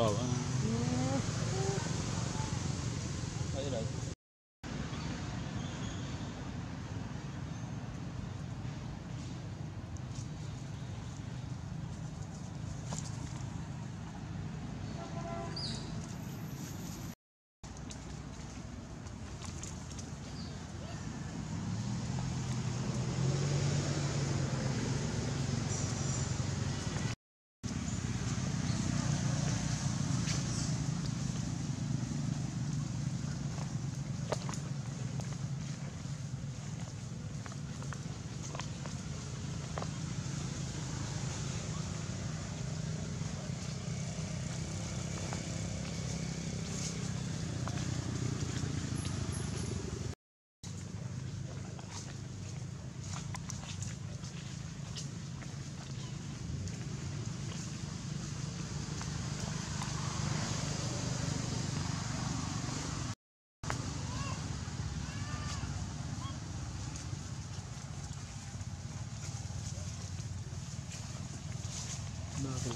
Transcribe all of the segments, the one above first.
Cakep.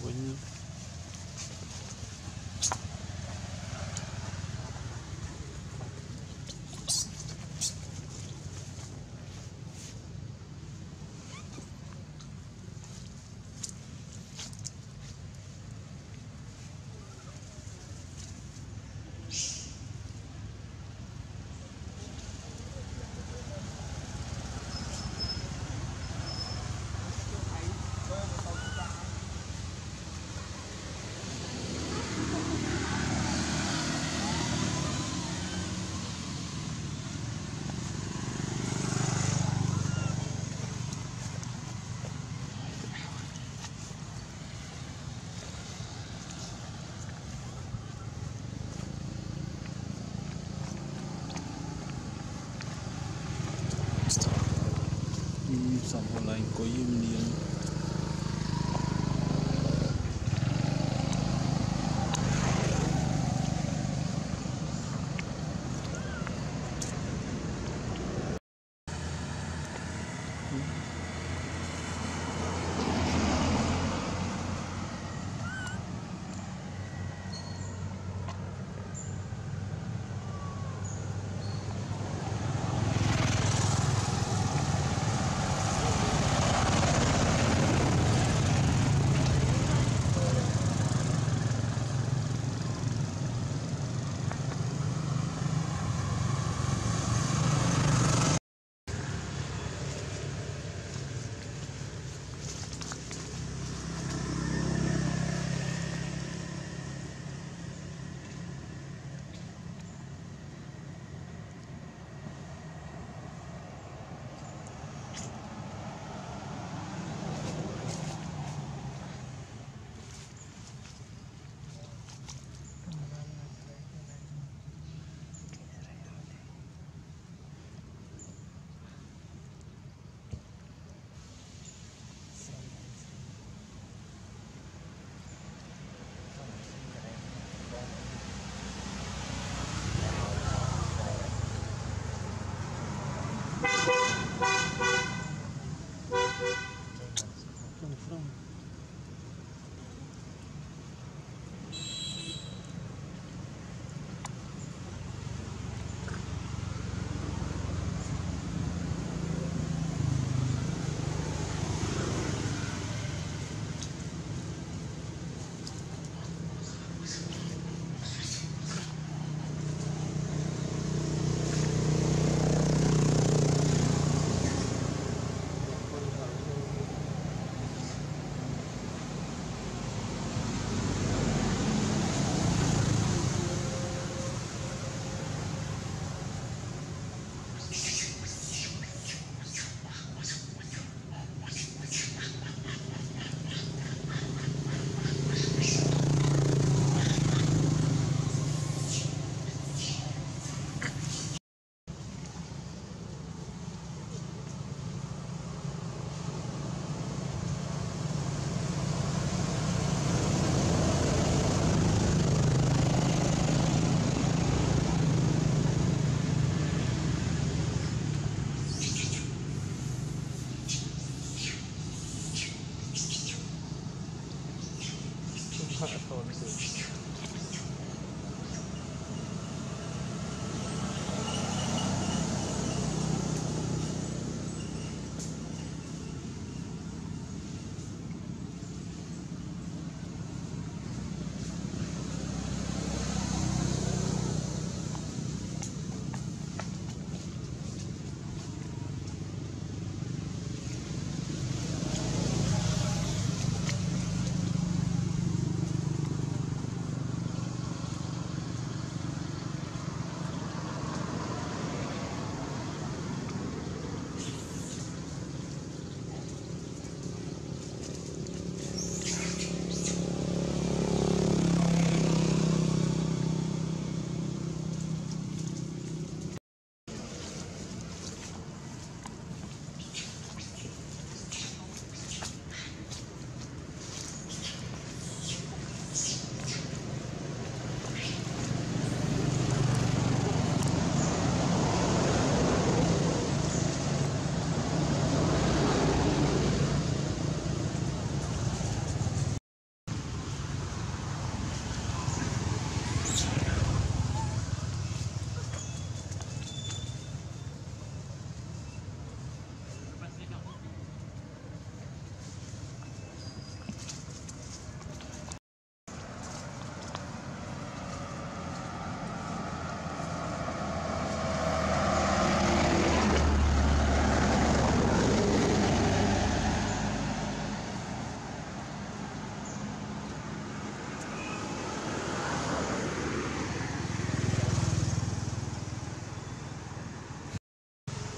我么？em Coimbra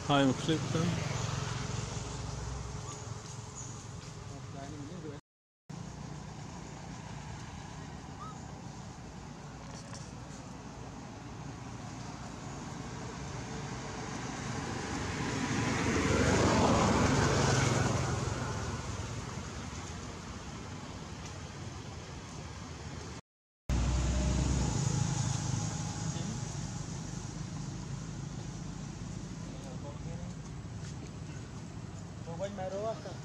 time clip them. Marocco.